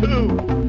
two.